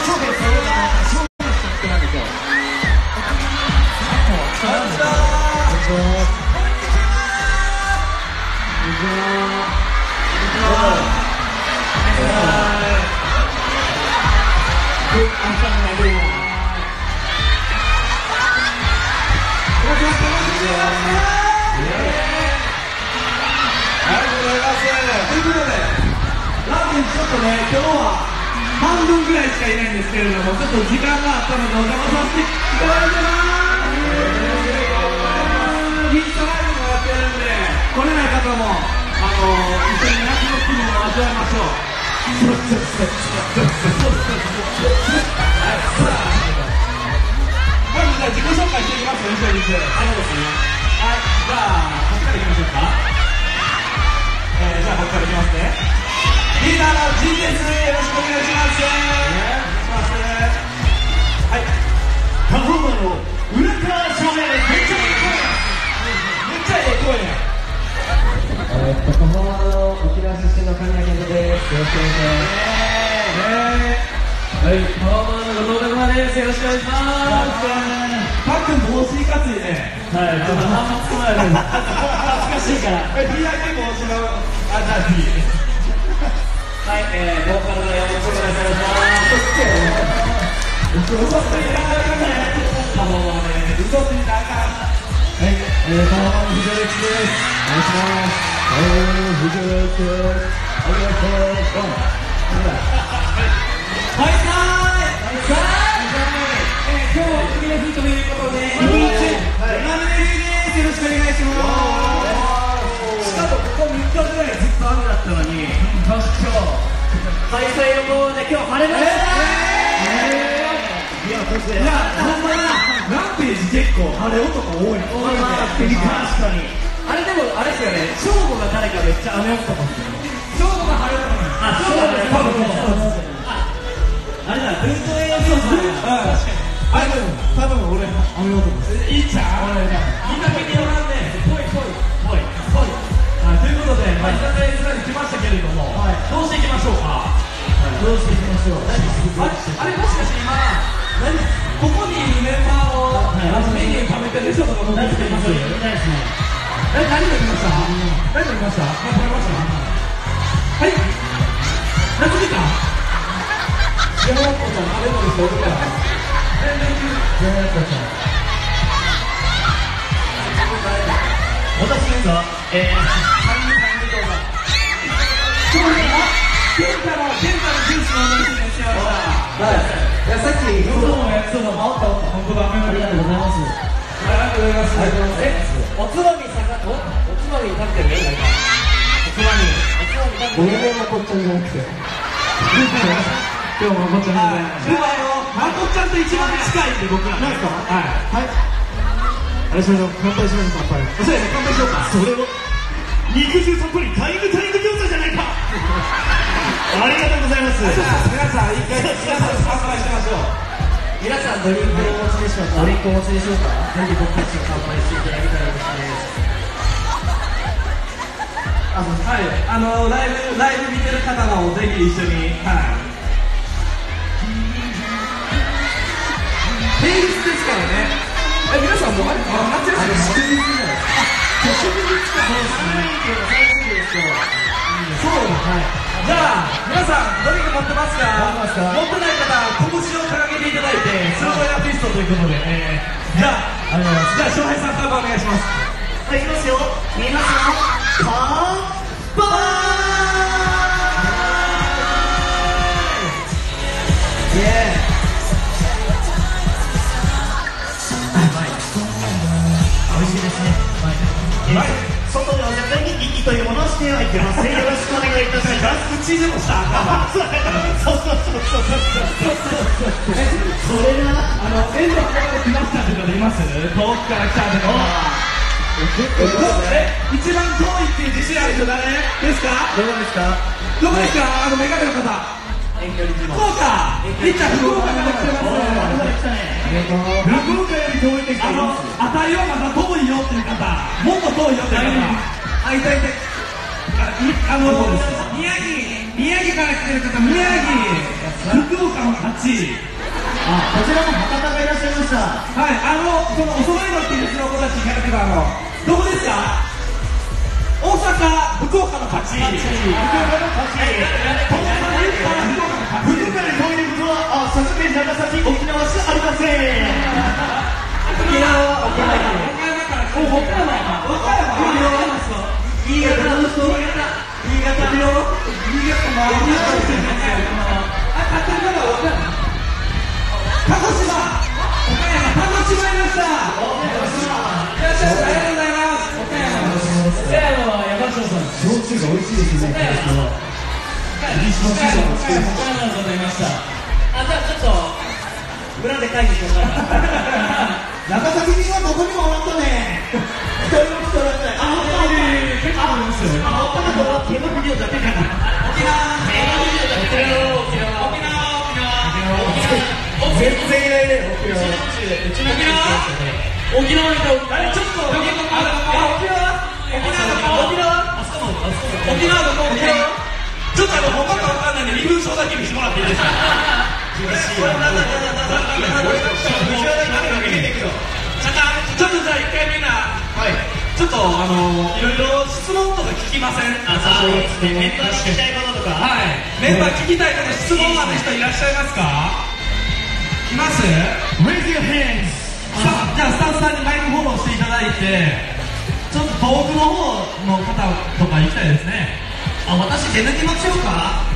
証言されす。こんにちはらいしかいないんですけれどもちょっと時間があったのでお邪魔させていただいてますインスタライブもやってるんで来れない方もあの一緒に夏の気分を味わいましょうまずじゃあ自己紹介していきますよ一人ずつはいそうですねはいじゃあここからいきましょうかえー、じゃあここからいきますね。リーダーのジンですよろしくお願いしますはい。パフォーマーの浦川翔平です。めっちゃいい声やめっちゃいい声やえっと、パフォーマーの沖縄出身の神谷健太です。よろしくお願いします。はい、パフォーマーの後藤拓磨ですよろしくお願いします。パックン帽子いかついね。はい、ちょっと半端つまらない恥ずかしいからえ日焼け帽子のあじゃあ T はい、えー、ボーカルの山本ですよろしくお願い。します嘘つい。たらあかんねパフォーマーね嘘つい。たらあかんはい、えー、パフォーマーの藤原です。お願い。します。はい、藤原です。ありがとう。どうも。はい。さーい。はい。さーい。えー今日は次の日とい。うことで日本一ですよろしくお願い。しますしかもここ3日ぐらい。ずっと雨だったのに今日開催予報で今日晴れました。いや、そしていや、ほんまな、ランページ結構晴れ男多い。多いな確かに。あれでもあれですよね。正午が誰かめっちゃ雨男かもしれない正午が晴れ男。あそうだね多分ああれだ文庫映画そうそうあれ、多分俺、雨男です。いいちゃん。見かけによらんねれども、どうしていきましょうか？どうしていきましょう？あれ、あれもしかして今、何？ここにメンバーを、あのメニュー食べてる人とかもましたえ、何食べました？何ました？何食べました。はい。何食べたん食べん。私ですか？え今はい。いや、さっき、そうね、そうそう、あったあった、本当だ、ありがとうございます。ありがとうございます。ありがとうございます。おつまみ。さがおおつまみ。食べてるねおつまみ。おつまみ。食べてるごめん、まこっちゃんじゃなくて。今日もまこっちゃんでございます。でもあの、まこっちゃんと一番近いんで、僕ら。なんですかはい。はい。あれしましょう。乾杯しましょう、乾杯。そうやね、乾杯しようか。それを肉汁たっぷりタイムタイム餃子じゃないかありがとうございます、皆さん、一回、皆さんドリンクお持ちでしょうか？ドリンクお持ちでしょうか？ぜひ僕たちと乾杯していただけたらです。あの、はい、あの、ライブ、ライブ見てる方も、ぜひ一緒に、はい。平日ですからね。え、皆さんもう、あれ、あ、夏休み祝日じゃないですか。そうだ、はい。じゃあ、皆さん、ドリンク持ってますか持ってますか持ってない方、拳を掲げていただいて、スーパーアーティストということで、えー、じゃあ、ありがとうございます。じゃあ、翔平さん、乾杯お願いします。はい、いきますよ皆さん乾杯イエ美味しいですねはい、外では絶対に息というものをしてはいけません。よろしくお願いいたします。口でもしたらあかんわそうそうそうそうそうそれがあの、遠藤から来ましたって方います遠くから来たって方。え、一番遠いっていう自信ある人誰ですかどうですか？どこですか？あの、メガネの方。遠距離自福岡りっちゃん、福岡から来てます。来たねありがとう。福岡より遠いってあの、当たりはまだ遠いよっていう方、もっと遠いよっていう方。あ、いたいた。あ、いあの、宮城、宮城から来てる方、宮城、福岡の8位。あこちらも博多がいらっしゃいましたはい、あの、そのお揃いの T シャツの子たちにやってたあの、どこですか大阪、福岡の勝ち。福岡の勝ち。りま。ちょっと、裏でよ。中崎はどこにもおらんとね。も来ておらん。あ、本当に。結構いますよ。ちの沖縄沖縄の人あれちょっと沖縄沖縄沖縄沖縄の沖縄ちょっとあの他かわかんない。んで身分証だけ見せてもらっていいですかちょっとじゃあ一回みんなちょっとあのいろいろ聞きません。あそうですね。メンバーに聞きたいこととか。はい。メンバー聞きたいこと質問ある人いらっしゃいますか？います。Raise your hands! さあじゃあスタッフさんにマイクフォローしていただいてちょっと遠くの方の方とか行きたいですね。あ私出抜きましょうか？